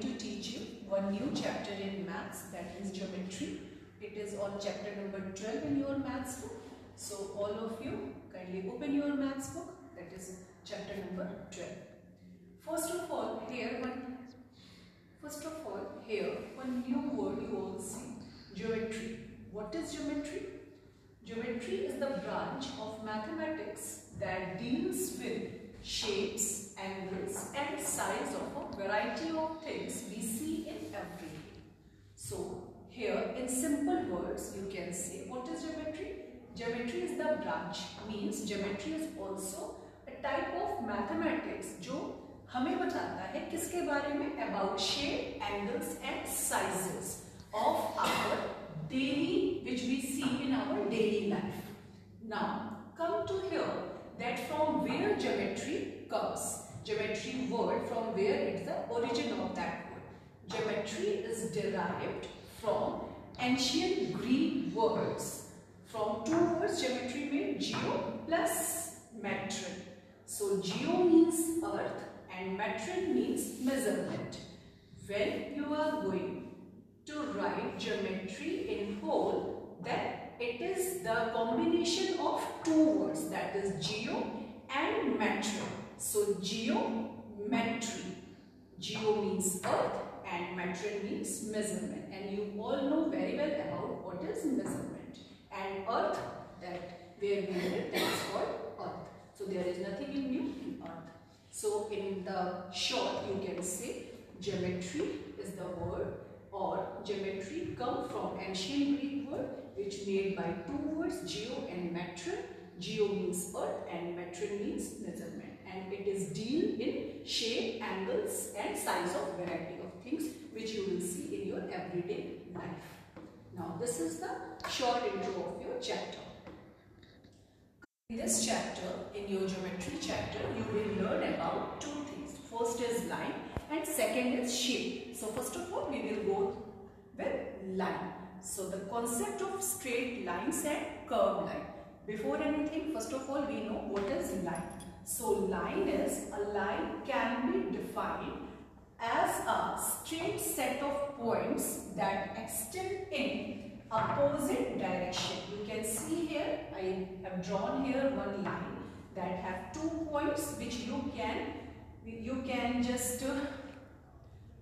to teach you one new chapter in maths that is geometry. It is on chapter number 12 in your maths book. So all of you kindly open your maths book that is chapter number 12. First of all here one first of all here one new word you all see geometry. What is geometry? Geometry is the branch of mathematics that deals with shapes, angles and size of a variety of things we see in every day. So here in simple words you can say what is geometry? Geometry is the branch means geometry is also a type of mathematics जो हमें बताता है किसके बारे में about shape, angles and sizes of our daily which we see in our daily life. Now come to here that from where geometry comes. Geometry word from where it's the origin of that word. Geometry is derived from ancient Greek words. From two words geometry made geo plus metron. So geo means earth and metron means measurement. When you are going to write geometry in whole, then it is the combination of two words that is geo and metron. So geometry. Geo means earth and metron means measurement. And you all know very well about what is measurement. And earth that where we live that is called earth. So there is nothing in new in earth. So in the short you can say geometry is the word or geometry come from ancient Greek which made by two words geo and metron. Geo means earth and metron means measurement and it is deal in shape, angles and size of variety of things which you will see in your everyday life. Now this is the short intro of your chapter. In this chapter, in your geometry chapter, you will learn about two things. First is line and second is shape. So first of all, we will go with line. So the concept of straight lines and curved line. Before anything, first of all, we know what is line. So line is, a line can be defined as a straight set of points that extend in opposite direction. You can see here, I have drawn here one line that have two points which you can, you can just uh,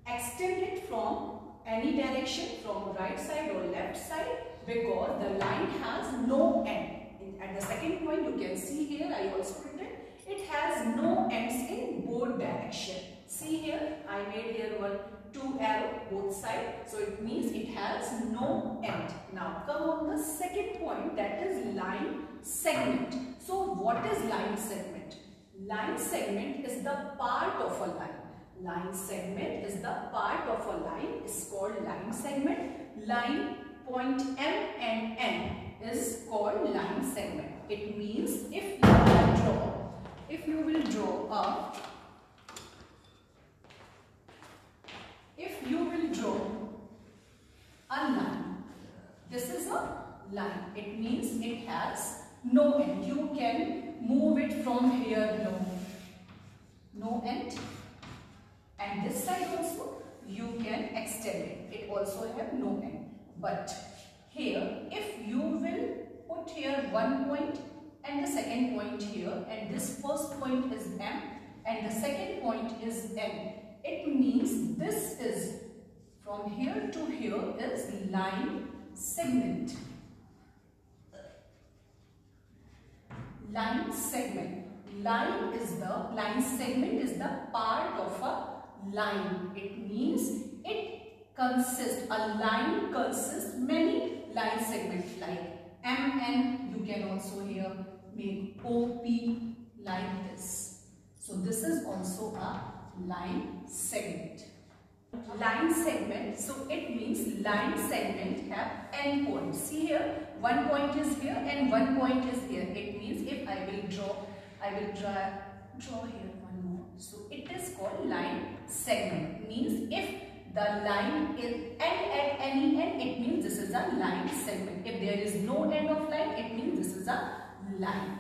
extend it from any direction from right side or left side because the line has no end. At the second point you can see here I also written it has no ends in both direction. See here I made here one two arrow both side so it means it has no end. Now come on the second point that is line segment. So what is line segment? Line segment is the part of a line line segment is the part of a line. Is called line segment. Line point m and n is called line segment. It means if you will draw if you will draw a if you will draw a line this is a line. It means it has no end. You can move it from here no no end and this side also you can extend it it also have no end but here if you will put here one point and the second point here and this first point is m and the second point is n it means this is from here to here is line segment line segment line is the line segment is the part of a line. It means it consists, a line consists many line segments like MN, you can also here make OP like this. So this is also a line segment. Line segment, so it means line segment have n points. See here, one point is here and one point is here. It means if I will draw, I will draw, draw here one more. So it is called line segment means if the line is end at any end it means this is a line segment. If there is no end of line it means this is a line